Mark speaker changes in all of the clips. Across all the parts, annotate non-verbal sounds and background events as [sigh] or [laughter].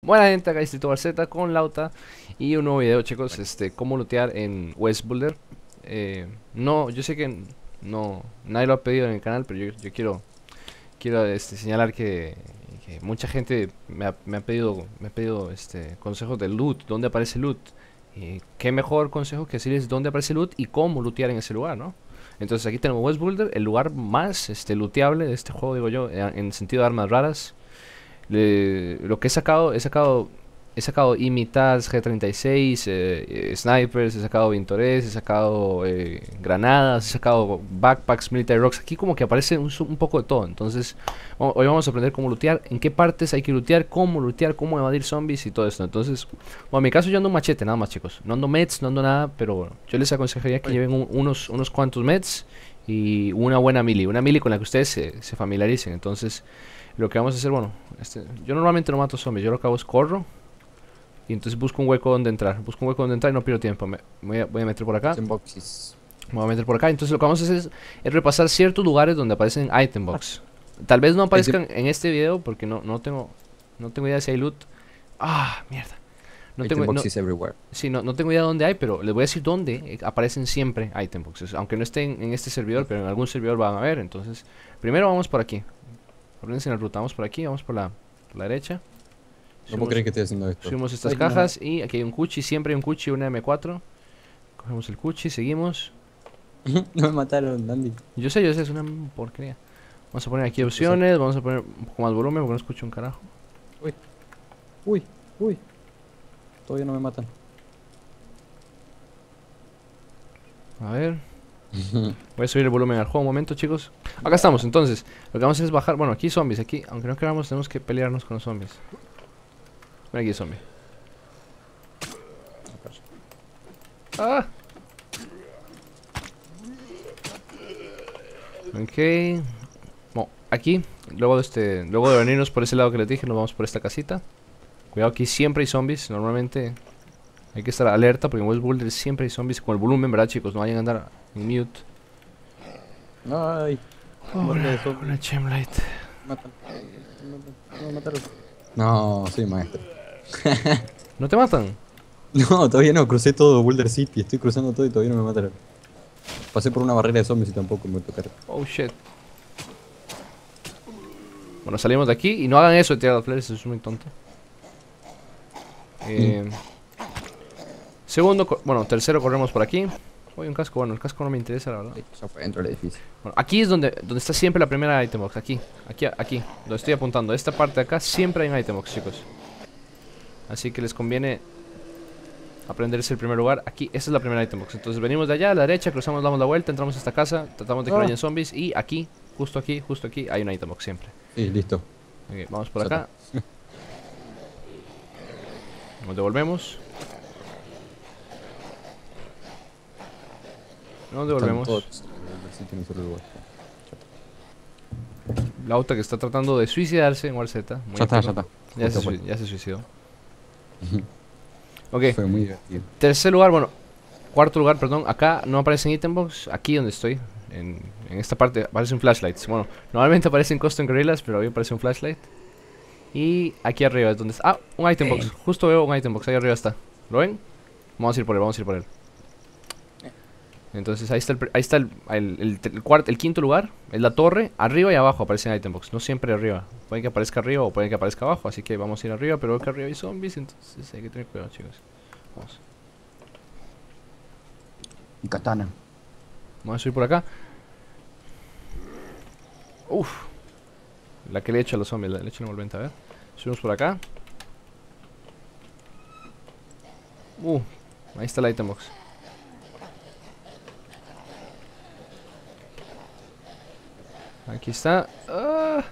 Speaker 1: Buena gente, acá Distrito Z con Lauta. Y un nuevo video chicos, este, cómo lootear en West Boulder. Eh, No, yo sé que no, nadie lo ha pedido en el canal, pero yo, yo quiero quiero este, señalar que, que mucha gente me ha, me ha, pedido me ha pedido este, consejos de loot, dónde aparece loot. Y qué mejor consejo que decirles dónde aparece loot y cómo lootear en ese lugar, ¿no? Entonces aquí tenemos West Boulder, el lugar más este, looteable de este juego, digo yo, en, en sentido de armas raras le, lo que he sacado, he sacado, he sacado imitas G36, eh, snipers, he sacado vintores, he sacado eh, granadas, he sacado backpacks, military rocks. Aquí como que aparece un, un, poco de todo. Entonces, hoy vamos a aprender cómo lootear, en qué partes hay que lootear, cómo lootear, cómo evadir zombies y todo esto. Entonces, bueno, en mi caso yo ando un machete nada más, chicos. No ando meds, no ando nada, pero bueno, yo les aconsejaría que lleven un, unos, unos cuantos meds y una buena mili, una mili con la que ustedes se, se familiaricen. Entonces, lo que vamos a hacer, bueno, este, yo normalmente no mato zombies, yo lo que hago es corro. Y entonces busco un hueco donde entrar. Busco un hueco donde entrar y no pierdo tiempo. Me, voy, a, voy, a, meter por acá. Me voy a meter por acá. Entonces lo que vamos a hacer es, es repasar ciertos lugares donde aparecen item box. Tal vez no aparezcan en este video porque no, no tengo no tengo idea de si hay loot. Ah, mierda.
Speaker 2: No item tengo, boxes no, everywhere.
Speaker 1: Sí, no, no tengo idea de dónde hay, pero les voy a decir dónde aparecen siempre item boxes. Aunque no estén en este servidor, pero en algún servidor van a ver. Entonces, primero vamos por aquí. Ordenense en la ruta, vamos por aquí, vamos por la, por la derecha.
Speaker 2: ¿Cómo creen que estoy haciendo esto?
Speaker 1: Subimos estas Ay, cajas no. y aquí hay un cuchi, siempre hay un cuchi, una M4. Cogemos el cuchi, seguimos. [laughs]
Speaker 2: no me mataron, Andy.
Speaker 1: Yo sé, yo sé, es una porquería. Vamos a poner aquí opciones, vamos a poner un poco más volumen porque no escucho un carajo.
Speaker 2: Uy, uy, uy. Todavía no me matan.
Speaker 1: A ver. [laughs] Voy a subir el volumen al juego un momento, chicos. Acá estamos, entonces. Lo que vamos a hacer es bajar. Bueno, aquí zombies. Aquí, aunque no queramos, tenemos que pelearnos con los zombies. Mira aquí, zombie. ¡Ah! Ok. Bueno, aquí, luego de este. Luego de venirnos por ese lado que les dije, nos vamos por esta casita. Cuidado, aquí siempre hay zombies. Normalmente hay que estar alerta porque en West Boulder siempre hay zombies con el volumen, ¿verdad, chicos? No vayan a andar en mute.
Speaker 2: Ay.
Speaker 1: Oh, una, chemlight.
Speaker 2: Matan. No, mataron. No, soy maestro.
Speaker 1: ¿No te matan? [laughs]
Speaker 2: No, todavía no. Crucé todo Boulder City. Estoy cruzando todo y todavía no me mataron. Pasé por una barrera de zombies y tampoco me tocaron.
Speaker 1: Oh, shit. Bueno, salimos de aquí y no hagan eso de tirar las flores, eso es muy tonto. Eh, mm. Segundo, bueno, tercero corremos por aquí. Uy, un casco, bueno, el casco no me interesa, la verdad.
Speaker 2: Eso fue dentro del edificio.
Speaker 1: Bueno, aquí es donde, donde está siempre la primera item box, aquí, aquí, aquí, donde estoy apuntando. Esta parte de acá siempre hay un item box, chicos. Así que les conviene aprenderse el primer lugar. Aquí, esta es la primera item box. Entonces venimos de allá a la derecha, cruzamos, damos la vuelta, entramos a esta casa, tratamos de que no hayan zombies. Y aquí, justo aquí, justo aquí, hay un item box siempre.
Speaker 2: Sí, listo.
Speaker 1: Okay, vamos por acá. [laughs] Nos devolvemos. Nos devolvemos. Lauta que está tratando de suicidarse en Walzeta.
Speaker 2: Ya está, ya está.
Speaker 1: Ya se, ya se suicidó. [laughs] ok.
Speaker 2: Fue muy divertido.
Speaker 1: Tercer lugar, bueno. Cuarto lugar, perdón. Acá no aparece en item box. Aquí donde estoy. En, en esta parte aparece un flashlight. Bueno, normalmente aparecen custom gorillas, pero hoy aparece un flashlight. Y aquí arriba es donde está. Ah, un item box. Justo veo un item box. Ahí arriba está. ¿Lo ven? Vamos a ir por él, vamos a ir por él. Entonces ahí está el, ahí está el, el, cuarto, el quinto lugar, es la torre, arriba y abajo aparece en item box, no siempre arriba, puede que aparezca arriba o puede que aparezca abajo, así que vamos a ir arriba, pero veo que arriba hay zombies, entonces hay que tener cuidado chicos. Vamos.
Speaker 2: Y katana.
Speaker 1: Vamos a subir por acá. Uf. La que le he hecho a los zombies, le he hecho envolvente, a ver. Subimos por acá. Uh, ahí está el item box. Aquí está. Uh.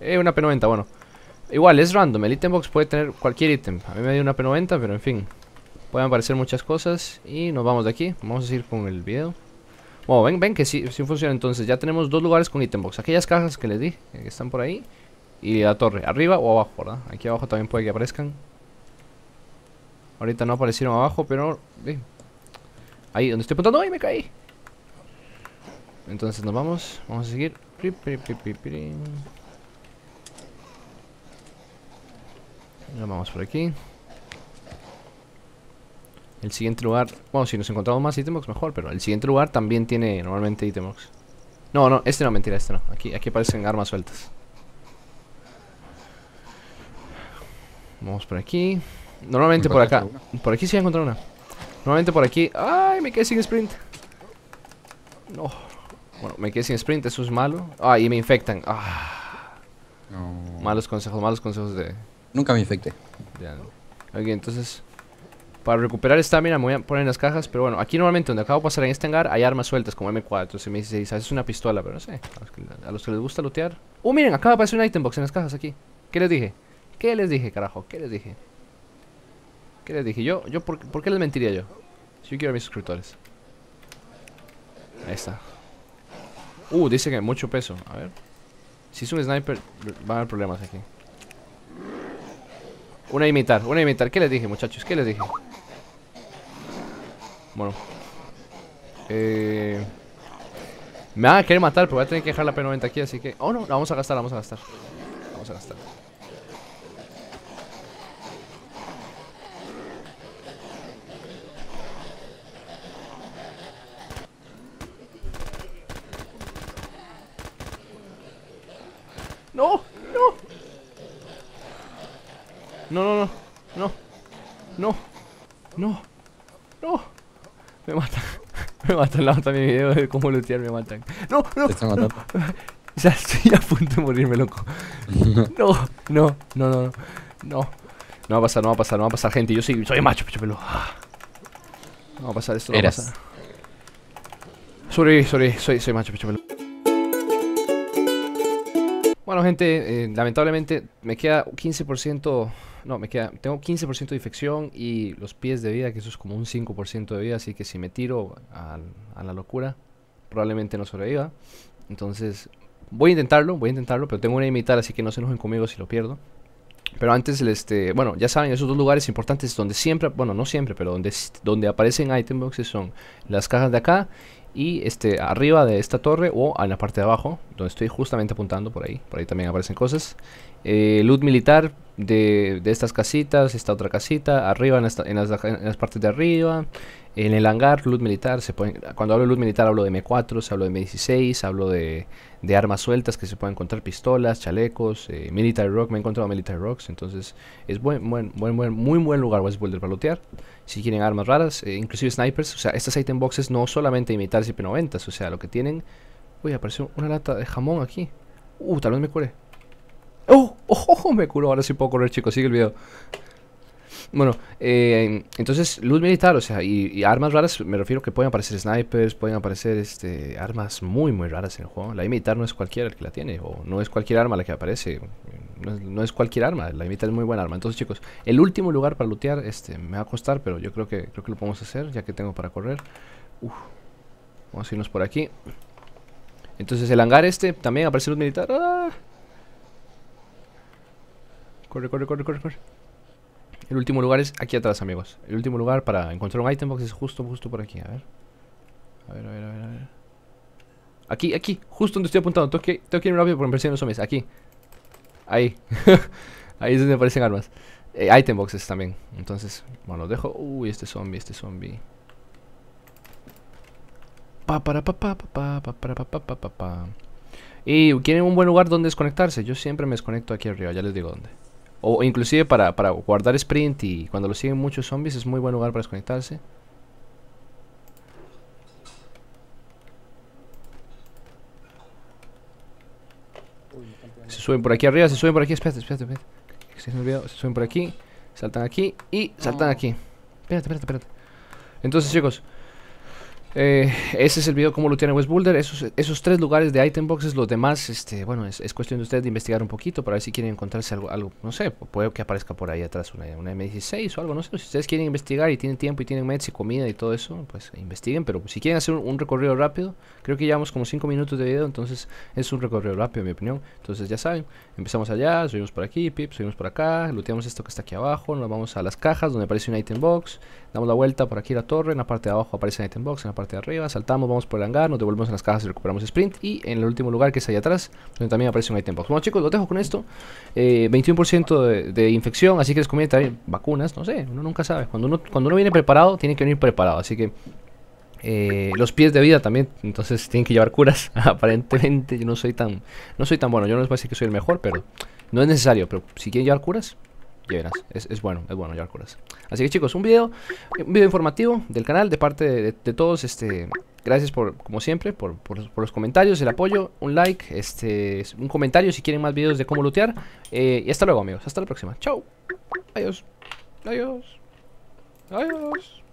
Speaker 1: Eh, una P90, bueno. Igual, es random. El item box puede tener cualquier ítem. A mí me dio una P90, pero en fin. Pueden aparecer muchas cosas. Y nos vamos de aquí. Vamos a seguir con el video. Bueno, ven, ven que sí, sí funciona. Entonces ya tenemos dos lugares con item box. Aquellas cajas que les di, que están por ahí. Y la torre, arriba o abajo, ¿verdad? Aquí abajo también puede que aparezcan. Ahorita no aparecieron abajo, pero... Eh. Ahí, donde estoy apuntando, ¡ay, me caí! Entonces nos vamos, vamos a seguir. vamos por aquí. El siguiente lugar, bueno, si nos encontramos más itembox mejor, pero el siguiente lugar también tiene normalmente itembox. No, no, este no, mentira, este no. Aquí, aquí aparecen armas sueltas. Vamos por aquí. Normalmente por acá. Por aquí sí encontrado una. Normalmente por aquí. ¡Ay! Me quedé sin sprint. No. Bueno, me quedé sin sprint, eso es malo. Ah, y me infectan. Ah.
Speaker 2: No.
Speaker 1: Malos consejos, malos consejos de.
Speaker 2: Nunca me infecté.
Speaker 1: Ya. Ok, entonces. Para recuperar estamina me voy a poner en las cajas. Pero bueno, aquí normalmente donde acabo de pasar en este hangar hay armas sueltas como M4, M16. A veces una pistola, pero no sé. A los, que, a los que les gusta lootear. ¡Uh, miren! Acaba de aparecer un item box en las cajas aquí. ¿Qué les dije? ¿Qué les dije, carajo? ¿Qué les dije? ¿Qué les dije? Yo, yo ¿por, ¿por qué les mentiría yo? Si yo quiero a mis suscriptores. Ahí está. Uh, dice que mucho peso. A ver. Si es un sniper, va a haber problemas aquí. Una imitar, una imitar. ¿Qué les dije, muchachos? ¿Qué les dije? Bueno. Eh... Me van a querer matar, pero voy a tener que dejar la P90 aquí, así que... Oh, no, la vamos a gastar, la vamos a gastar. Vamos a gastar. No, no. No, no, no. No. No. No. No. Me matan. [laughs] Me matan. La otra mi video de cómo lootear me matan. No, no.
Speaker 2: Te están matando. [laughs]
Speaker 1: Ya estoy a punto de morirme, loco. [laughs] No, no, no, no. No. No va a pasar, no va a pasar, no va a pasar, gente. Yo soy, soy macho, pecho pelo. No va a pasar esto, no va a pasar. Sorry, sorry, soy, soy macho, pecho pelo. Bueno, gente, eh, lamentablemente me queda 15%. No, me queda. Tengo 15% de infección y los pies de vida, que eso es como un 5% de vida. Así que si me tiro al- a, la locura, probablemente no sobreviva. Entonces, voy a intentarlo, voy a intentarlo, pero tengo una imitar, así que no se enojen conmigo si lo pierdo. Pero antes, el, este, bueno, ya saben, esos dos lugares importantes donde siempre, bueno, no siempre, pero donde, donde aparecen item boxes son las cajas de acá y este arriba de esta torre o en la parte de abajo, donde estoy justamente apuntando por ahí, por ahí también aparecen cosas. Eh, loot militar de, de estas casitas, esta otra casita, arriba en, esta- en las, en las partes de arriba, en el hangar, loot militar, se pueden, cuando hablo de loot militar hablo de M4, hablo de M16, hablo de, de armas sueltas que se pueden encontrar, pistolas, chalecos, eh, military rock, me he encontrado military rocks, entonces es buen, buen, buen, buen, muy buen lugar West Boulder para lootear. Si quieren armas raras, eh, inclusive snipers, o sea, estas item boxes no solamente imitar CP90, o sea, lo que tienen... Uy, apareció una lata de jamón aquí. Uh, tal vez me cure. ¡Oh! ¡Oh! oh, [laughs] me curó! Ahora sí puedo correr, chicos. Sigue el video. Bueno, eh, entonces, luz militar, o sea, y, armas raras, me refiero que pueden aparecer snipers, pueden aparecer este, armas muy, muy raras en el juego. La imitar no es cualquiera el que la tiene, o no es cualquier arma la que aparece. No es, cualquier arma, la imitar es muy buena arma. Entonces, chicos, el último lugar para lootear este, me va a costar, pero yo creo que, creo que lo podemos hacer, ya que tengo para correr. Uf. Vamos a irnos por aquí. Entonces, el hangar este también aparece luz militar. ¡Ah! Corre, corre, corre, corre, corre. El último lugar es aquí atrás, amigos. El último lugar para encontrar un item box es justo, justo por aquí. A ver. A ver, a ver, a ver, a ver. Aquí, aquí, justo donde estoy apuntando. Tengo que, tengo que ir rápido por me los zombies. Aquí. Ahí. [laughs] Ahí es donde aparecen armas. Eh, item boxes también. Entonces, bueno, los dejo. Uy, este zombie, este zombie. Pa para pa pa pa pa pa para pa pa pa pa pa. Y quieren un buen lugar donde desconectarse. Yo siempre me desconecto aquí arriba, ya les digo dónde. O inclusive para, para guardar sprint y cuando lo siguen muchos zombies es muy buen lugar para desconectarse. Se suben por aquí arriba, se suben por aquí, espérate, espérate, espérate. Se me olvidó, se suben por aquí, saltan aquí y saltan aquí. Espérate, espérate, espérate. Entonces chicos, eh, ese es el video cómo lo tiene West Boulder. Esos, esos tres lugares de item boxes, los demás, este, bueno, es, es cuestión de ustedes de investigar un poquito para ver si quieren encontrarse algo, algo no sé, puede que aparezca por ahí atrás una, una M16 o algo, no sé. Si ustedes quieren investigar y tienen tiempo y tienen meds y comida y todo eso, pues investiguen. Pero si quieren hacer un, un recorrido rápido, creo que llevamos como 5 minutos de video, entonces es un recorrido rápido, en mi opinión. Entonces ya saben, empezamos allá, subimos por aquí, pip, subimos por acá, looteamos esto que está aquí abajo, nos vamos a las cajas donde aparece un item box, Damos la vuelta por aquí a la torre, en la parte de abajo aparece el item box, en la parte de arriba saltamos, vamos por el hangar, nos devolvemos en las cajas y recuperamos sprint. Y en el último lugar que es allá atrás, donde también aparece un item box. Bueno chicos, lo dejo con esto. Eh, 21% de, de, infección, así que les conviene traer vacunas, no sé, uno nunca sabe. Cuando uno, cuando uno viene preparado, tiene que venir preparado, así que... Eh, los pies de vida también, entonces tienen que llevar curas. [laughs] Aparentemente yo no soy tan no soy tan bueno, yo no les voy a decir que soy el mejor, pero no es necesario, pero si quieren llevar curas, llévenlas. Es, es bueno, es bueno llevar curas. Así que chicos, un video, un video informativo del canal de parte de, todos, este, gracias por, como siempre, por, por, por, los comentarios, el apoyo, un like, este, un comentario si quieren más videos de cómo lootear. Eh, y hasta luego amigos, hasta la próxima. Chao. Adiós. Adiós. Adiós.